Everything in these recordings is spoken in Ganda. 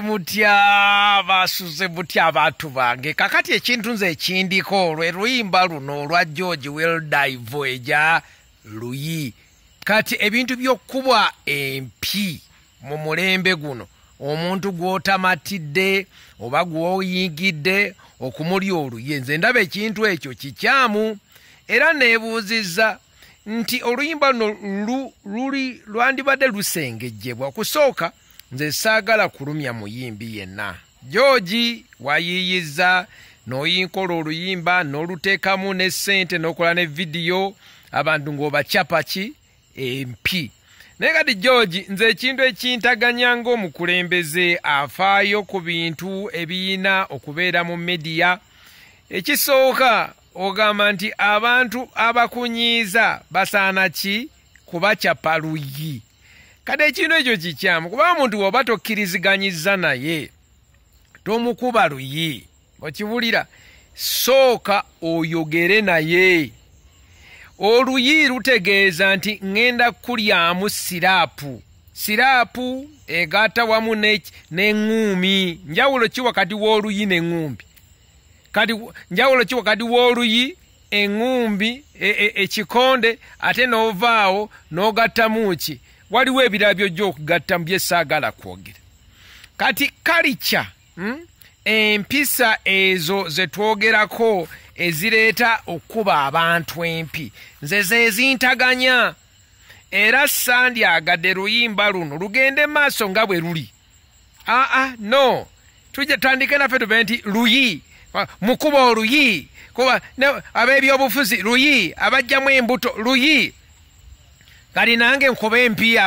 mutya basuze mutya abantu bange. Kakati ekintu nze ekindiko lwe luyimba luno olwa george weldivo eja luyi. Kati ebintu by'okkubwa empi mu mulembe guno omuntu gw'otamatidde oba gw'oyingidde okumulya oluye nze ndaba ekintu ekyo kikyamu. Era neebuuzizza nti oluyimba luno luli lwandibadde lusengejjebwa kusooka nze saagala kulumya muyimbi yenna. Georgi wayiiyizza n'oyinkola oluyimba n'oluteekamu ne ssente n'okola ne vidiyo abantu ng'obacyapa ki? Empi. Naye kati georgi nze ekintu ekintaganya ng'omukulembeze afaayo ku bintu ebiyina okubeera mu mediya ekisooka ogamba nti abantu abakunyiiza basaana ki? Kubacyapa luyi kati ekintu ekyo kikyamu kubanga omuntu bw'oba tokkiriziganyizza naye tomukuba luyi. Okiwulira sooka oyogere naye. Oluyi lutegeeza nti ŋŋenda kulyamu siraapu. Siraapu egatta wamu n'eŋŋuumi njawulo ki wakati w'oluyi n'eŋŋumbi kati njawulo ki wakati w'oluyi eŋŋumbi ekikonde ate n'ovaawo n'ogattamu ki waliwo ebirala byojja okugattamu byesaagala kwogera kati kalica hmm? empisa ezo zetwogerako ezireeta okkuba abantu empi. Nze zezintaganya era sandyagadde luyimba luno lugende maaso nga bwe luli. Aa no. Tujja tutandike naffe tube nti luyi. Mukuba oluyi. Kuba ab'ebyobufuzi luyi. Abajjamu embuto luyi kati nange nkuba empi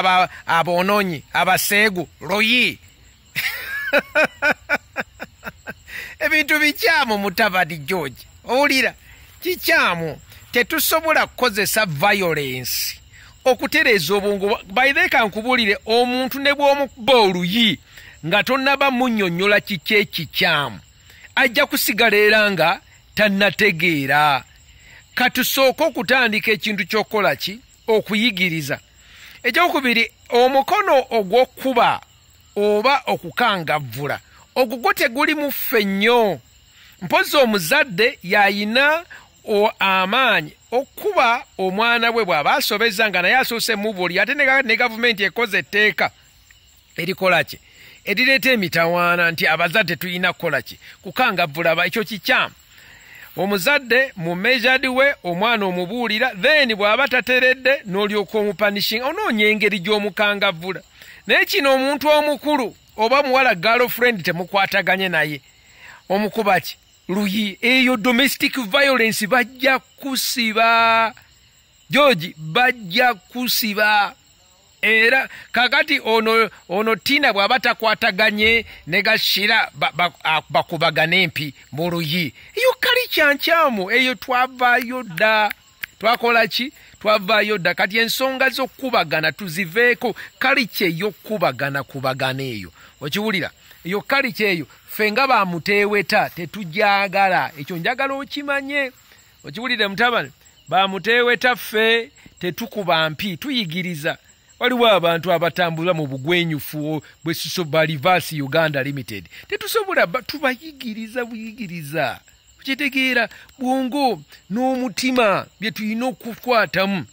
aboononyi abaseegu luyi ebintu bikyamu mutabani george. Owulira kikyamu tetusobola kukozesa violence okutereeza obwongo baireka nkubuulire omuntu ne bw'omukuba oluyi nga tonnaba munnyonnyola kiki ekikyamu. Ajja kusigala era nga tannategeera. Katusooke okutandika ekintu ky'okukola ki okuyigiriza. Ekyokubiri omukono ogw'okkuba oba okukangavvula ogwo gwo teguli mu ffe nnyo. Mpozi omuzadde yayina amaanyi okkuba omwana bwe bw'aba asobeza nga naye asoose mubuli ate ne gavumenti ekoze etteeka erikola ki? Erireeta emitawaana nti abazadde tulina kukola ki? Kukangavvula ekyo kikyamu omuzadde mu mejadi we omwana omubuulira then bw'aba tateredde n'olyoka omupanishinga onoonya engeri gy'omukangavvula. Naye kino omuntu omukulu oba muwala girlfriend temukwataganye naye. Omukuba ki? Luyi eyo domestic violence bajja kusiba. Georgi bajja kusiba era kakati ono ono tina bw'aba takwataganye ne gashira bakubagana ba, empi mu luyi. Eyo kali kyankyamu eyo twavaayo dda. Twakola ki? Twavaayo dda. Kati ensonga z'okkubagana tuziveeko kali kyey'okkubagana kubagana eyo. Okiwulira? Eyo kali kyeyo. Ffe nga bamuteeweta tetujagala. Ekyo njagala okimanye. Okiwulire mutabani bamuteeweta ffe tetukuba mpi tuyigiriza waliwo abantu abatambula mu bugwenyufu bwesuso ba rivers uganda limited. Tetusobola tubayigiriza buyigiriza. Kitegeera bwongo n'omutima bye tulina okukwatamu.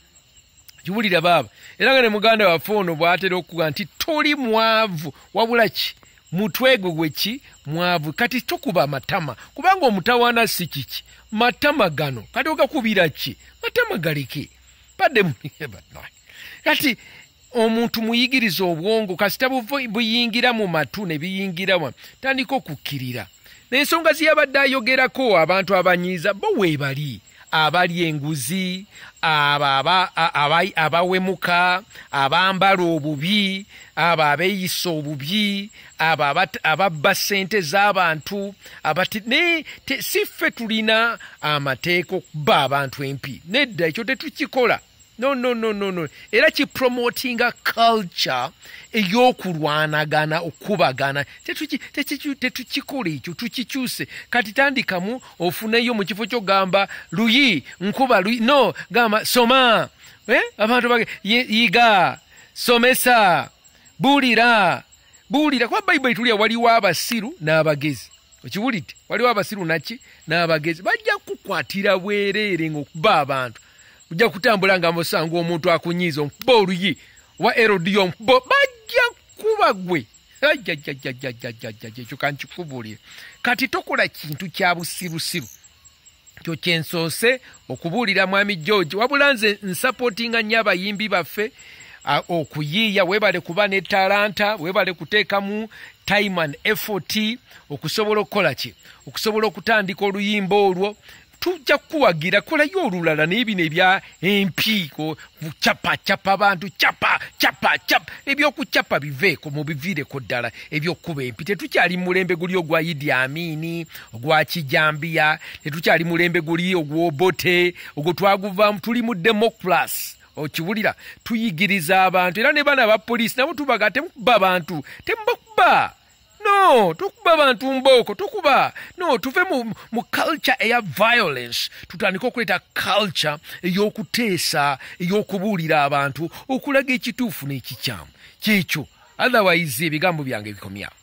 Kiwulira baaba era nga ne muganda waffe ono bw'atera okuga nti toli mwavu wabula ki? Mutwe gwe gwe ki? Mwavu. Kati tokuba matama kubanga omutawaana si kiki? Matama gano kati ogakubira ki? Matama galeke. Badde kati omuntu muyigiriza obwongo kasita buyingira mu matu ne biyingiramu tandika okukkirira n'ensonga ziyabadde ayogerako abantu abanyiiza bo weebali abalya enguzi abawemuka abambala obubi abo abeeyisa obubi abo ababba ssente z'abantu naye si ffe tulina amateeka okuba abantu empi. Nedda ekyo tetukikola no no no no no. Era kipromotinga culture ey'okulwanagana okubagana. Tetukikola ekyo tukikyuse. Kati tandikamu ofuneyo mu kifo kyogamba luyi nkuba luyi. No gamba soma. Eh? abantu bage yiga somesa buulira buwulira kuba bayibuli tulya waliwo abasiru n'abagezi. Okiwulidde? Waliwo abasiru naki n'abagezi? Bajja kukwatira bwereere ngaokuba abantu ojja kutambula nga musanga omuntu akunyiiza omukuba oluyi oba erodiyo omukuba bajja kuba gwe. Ekyo kankikubuulire kati tokola kintu kya busirusiru kyo kyensoose okubuulira mwami george wabula nze nsapootinga nnyo abayimbi baffe okuyiiya weebale kuba ne talanta weebale kuteekamu time and effort okusobola okukola ki okusobola okutandika oluyimba olwo tujja kukuwagira kolayo olulala naye bino ebya empiiko. Capa capa bantu capa capa capa. Ebyokucapa biveeko mubiviireko ddala ebyokuba empi tetukyali mulembe guli ogwa idi amini ogwa kijambiya tetukyali mulembe guli ogwobote ogwo twaguvaamu tuli mu democracy okiwulira tuyigiriza abantu. Era ne baana ba poliisi nabo tubaga temukuba abantu. Temubakuba no tokuba bantu mbooko tokuba no tuve mu, mu culture eya violence. Tutandike okuleeta culture ey'okuteesa ey'okubuulira abantu okulaga ekituufu n'ekikyamu. Kyekyo otherwise ebigambo byange bikomyawo